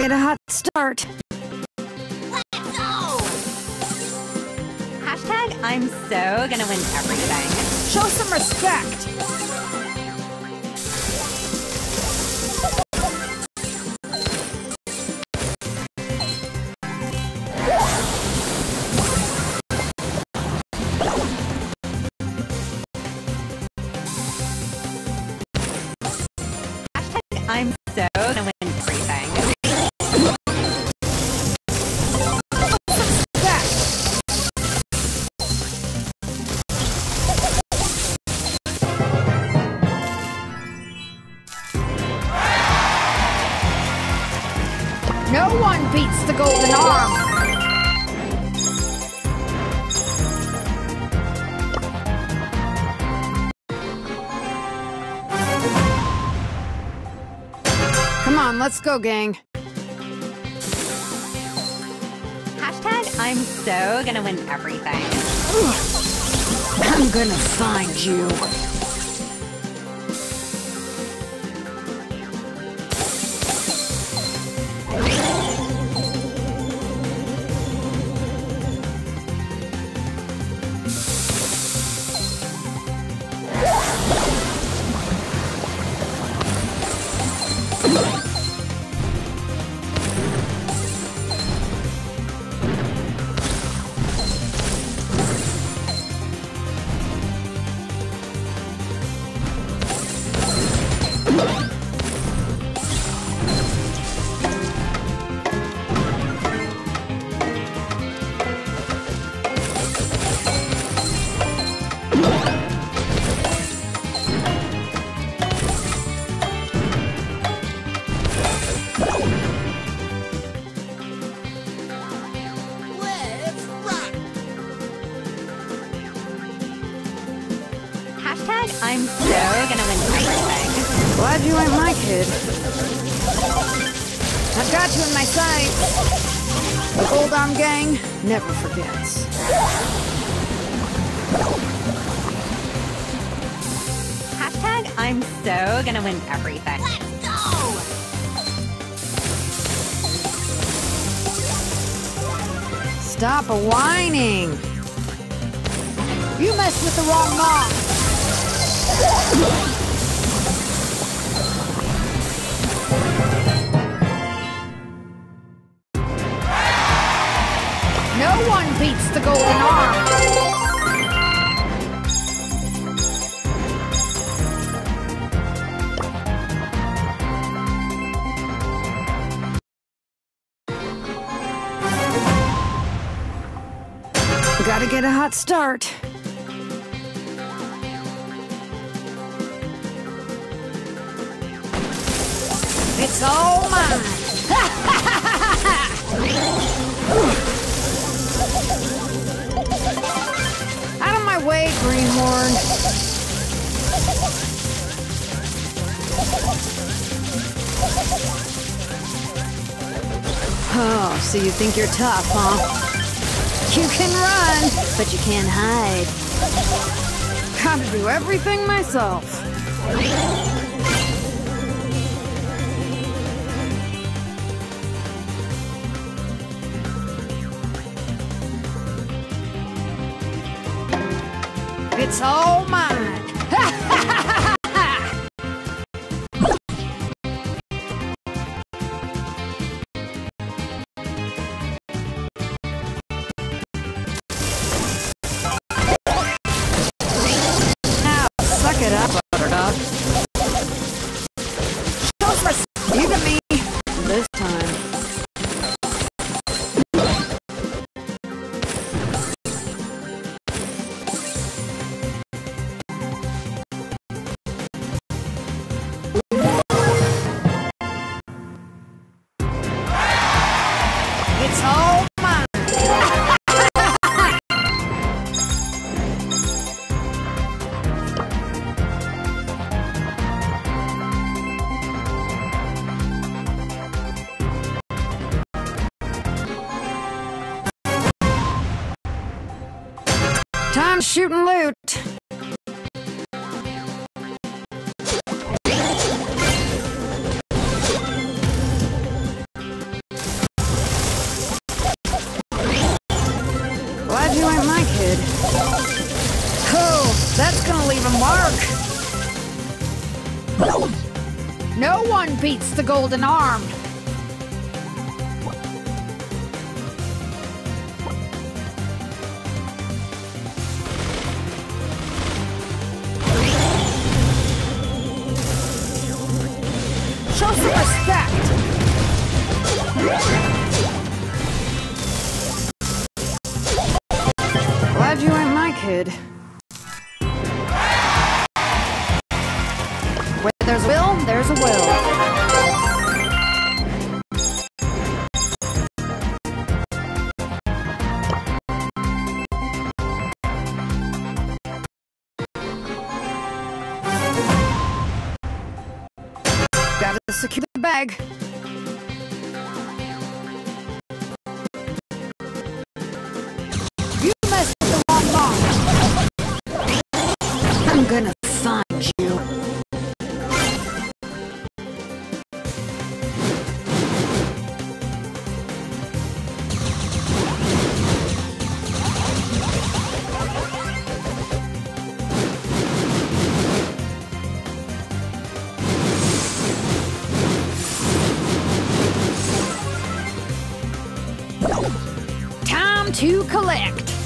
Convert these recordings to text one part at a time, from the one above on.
Get a hot start. Let's Hashtag I'm so gonna win everything. Show some respect. Hashtag I'm so gonna win the golden arm. Come on, let's go, gang. Hashtag I'm so gonna win everything. I'm gonna find you. I've got you in my sights. The Gold Arm Gang never forgets. Hashtag I'm so gonna win everything. Let's go! Stop whining. You messed with the wrong mom. The golden arm. Gotta get a hot start. It's all mine. Greenhorn. Oh, so you think you're tough, huh? You can run, but you can't hide. Gotta do everything myself. It's all mine. Now, suck it up, shoot and loot. Glad you ain't my kid. Oh, that's gonna leave a mark. No one beats the golden arm. Respect. Glad you ain't my kid. Where there's a will, there's a will. Gotta secure the bag. To collect.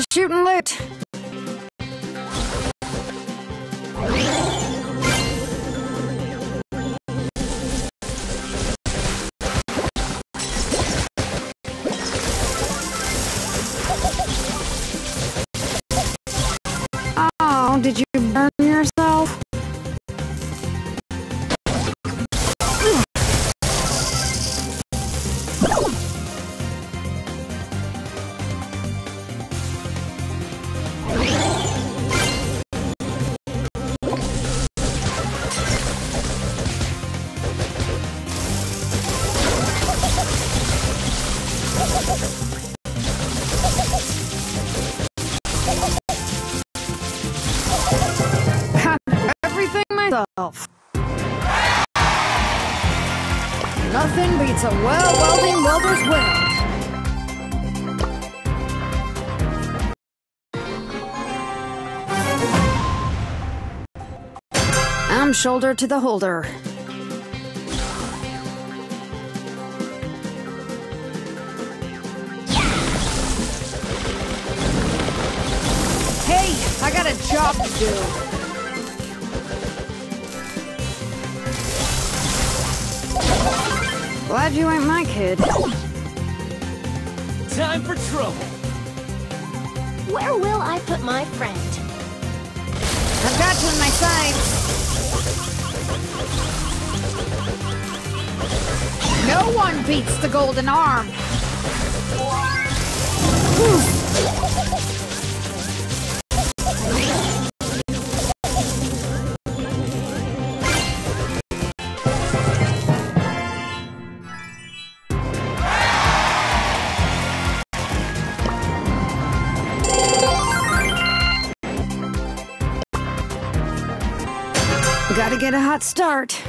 To shoot and loot. Myself. Nothing beats a well welding welder's weld. I'm shoulder to the holder. Hey, I got a job to do. Glad you ain't my kid. Time for trouble. Where will I put my friend? I've got you in my sights. No one beats the golden arm. get a hot start.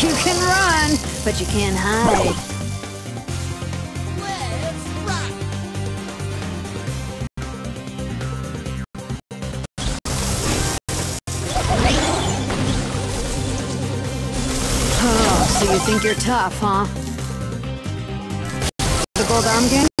You can run, but you can't hide. You're tough, huh? The gold arm game?